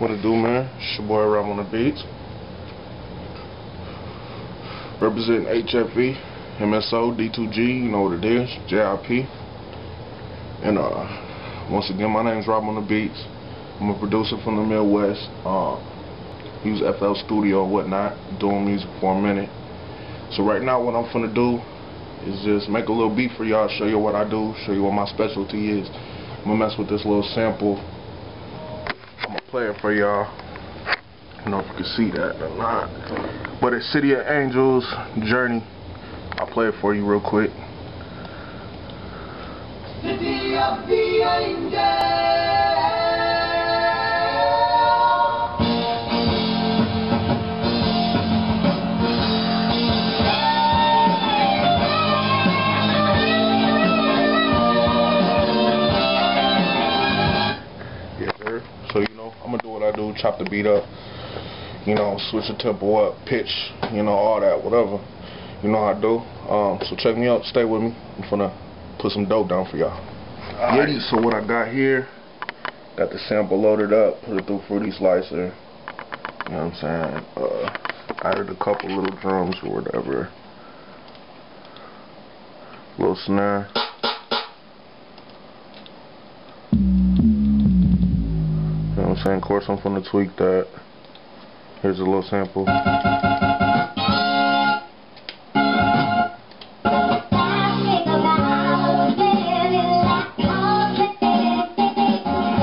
What it do, man? It's your boy Rob on the beats. Representing HFE, MSO, D2G, you know what it is, JIP. And uh, once again, my name's Rob on the beats. I'm a producer from the Midwest. Uh, use FL Studio and whatnot, doing music for a minute. So right now, what I'm finna do is just make a little beat for y'all, show you what I do, show you what my specialty is. I'm gonna mess with this little sample play it for y'all. I don't know if you can see that or not. But it's City of Angels Journey. I'll play it for you real quick. City of the Angels. Chop the beat up, you know, switch the tempo up, pitch, you know, all that, whatever. You know how I do. Um, so check me out, stay with me. I'm gonna put some dope down for y'all. Alright, so what I got here, got the sample loaded up, put it through Fruity Slicer. You know what I'm saying? Uh, added a couple little drums or whatever. Little snare. I'm saying? Of course, I'm going to tweak that. Here's a little sample.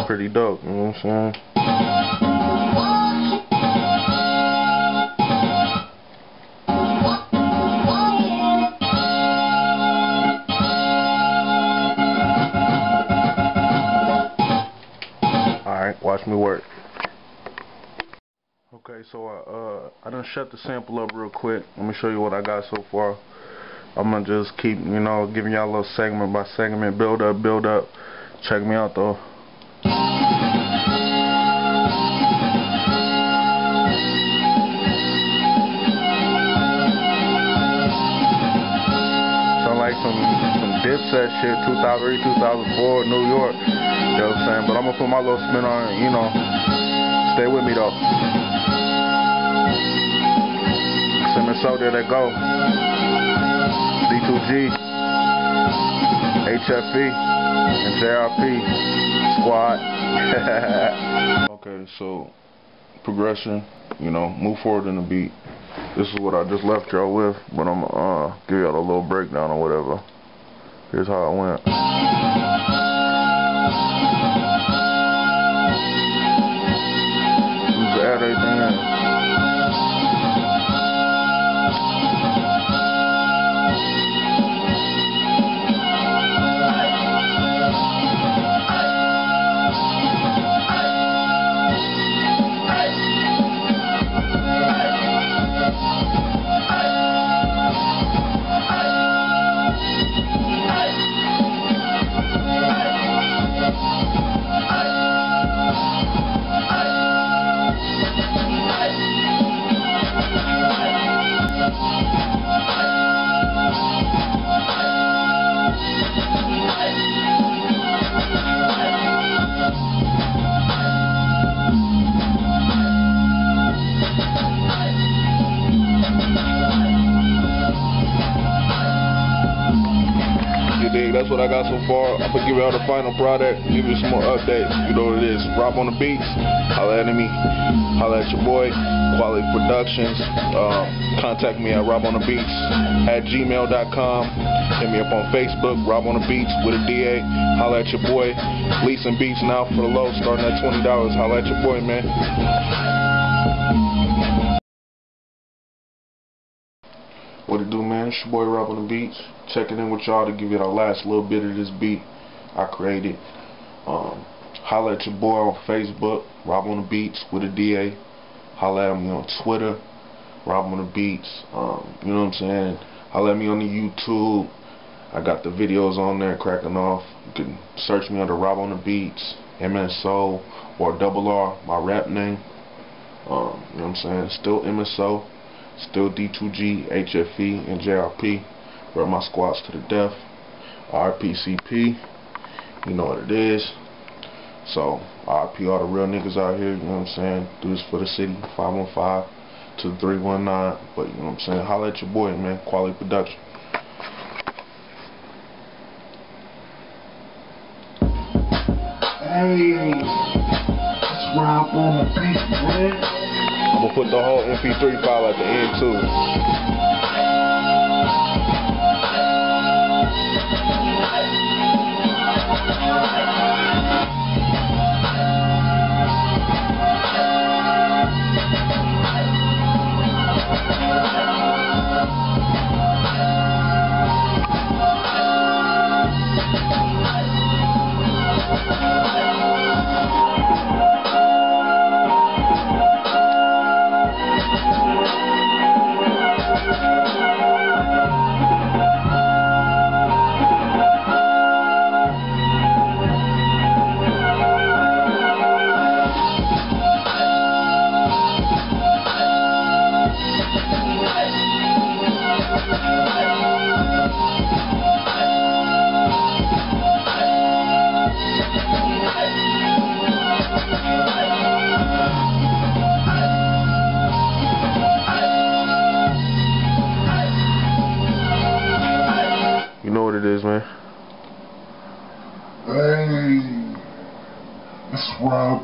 Pretty dope, you know what I'm saying? Me work. Okay, so I uh I done shut the sample up real quick. Let me show you what I got so far. I'm gonna just keep, you know, giving y'all a little segment by segment, build up, build up. Check me out though. Sound like some some Dipset shit, 2003, 2004, New York. You know what I'm saying? But I'm gonna put my little spin on it, you know. Stay with me though. Simmons so there they go. D2G, HFE, and JRP squad. okay, so progression, you know, move forward in the beat. This is what I just left y'all with, but I'm uh give y'all a little breakdown or whatever. Here's how it went. What I got so far. I'm gonna give y'all the final product, give you some more updates. You know what it is. Rob on the beats. Holla at me. Holla at your boy. Quality Productions. Um, contact me at Rob on the Beats at gmail.com. Hit me up on Facebook, Rob on the Beats with a DA. Holla at your boy. Leasing beats now for the low, starting at $20. Holla at your boy, man. What it do, man? It's your boy Rob on the Beats. Checking in with y'all to give you the last little bit of this beat I created. Um, holla at your boy on Facebook, Rob on the Beats with a DA. Holla at me on Twitter, Rob on the Beats. Um, you know what I'm saying? Holla at me on the YouTube. I got the videos on there cracking off. You can search me under Rob on the Beats, MSO, or Double R, my rap name. Um, you know what I'm saying? Still MSO. Still D2G, HFE, and JRP. Rep my squats to the death. RPCP. You know what it is. So, RP all the real niggas out here, you know what I'm saying? Do this for the city, 515 to 319. But, you know what I'm saying? Holla at your boy, man. Quality production. Hey, on the man. Gonna put the whole MP3 file at the end, too.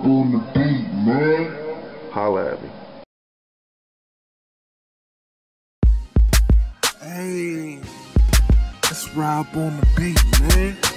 On the beat, man. Holla at me. Hey, let's ride on the beat, man.